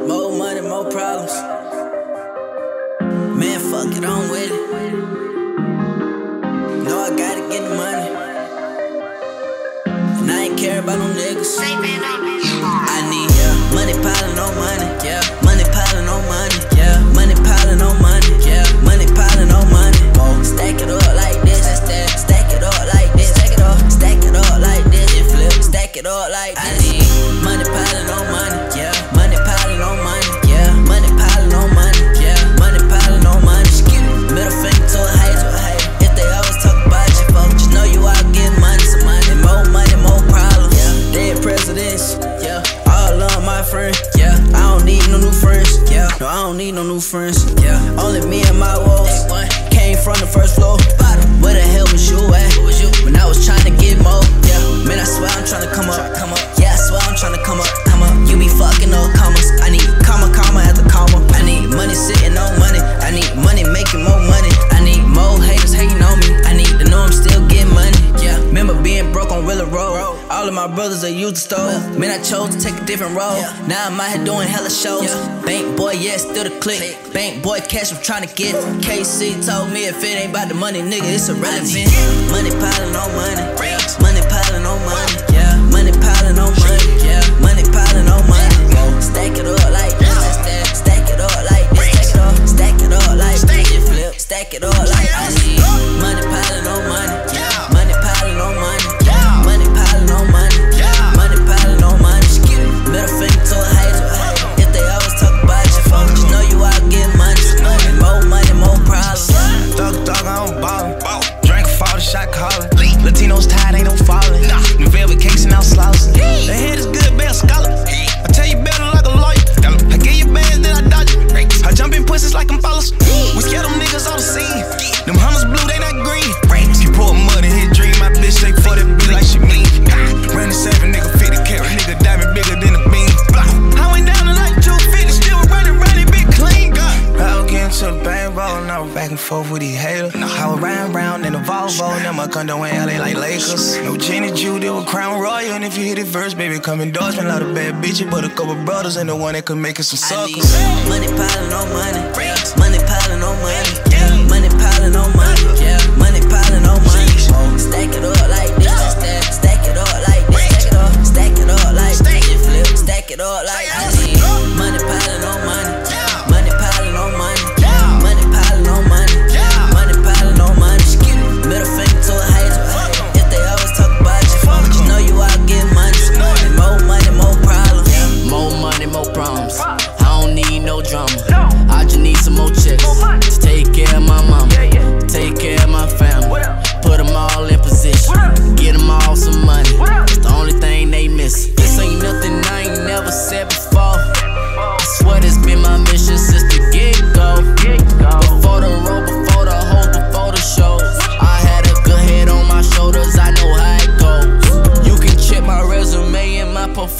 More money, more problems. Man, fuck it, I'm with it. Know I gotta get the money. And I ain't care about no niggas. I need yeah, money piling on money, yeah. Money piling on money, yeah. Money piling on money, yeah. Money piling on money. Oh, stack it up like this, stack, stack it up like this, stack it up, stack it up like this, flip, stack it up like need no new friends, yeah. Only me and my wolves. Came from the first floor. Where the hell was you at? When I was trying to get more, yeah. All of my brothers are used to stove. Man, I chose to take a different road. Now I'm out here doing hella shows. Bank boy, yeah, still the click. Bank boy, cash I'm trying to get. KC told me if it ain't about the money, nigga, it's irrelevant. Money piling on money. Money piling on money. Yeah, money piling on money. Yeah, money piling on money. Stack it up like this. Stack it up like this. Stack it up, stack it up like this. Flip. Stack it up forth with these haters. I was riding round in a Volvo, and my condo in LA like Lakers. No Jenny Jew, they were Crown Royal, and if you hit it first, baby, come endorsement. A lot of bad bitches, but a couple brothers, and the one that could make it some suckers. money piling on money. Money piling on money. Money piling on money. Yeah.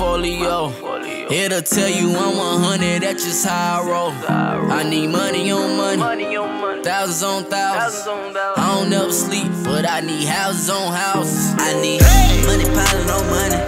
Portfolio. It'll tell you I'm 100, that's just how I roll. I need money on money, thousands on thousands. I don't never sleep, but I need houses on houses. I need money piling on money.